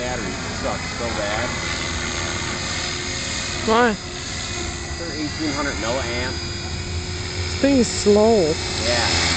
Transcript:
batteries suck so bad. Why? They're 1800 milliamps. This thing is slow. Yeah.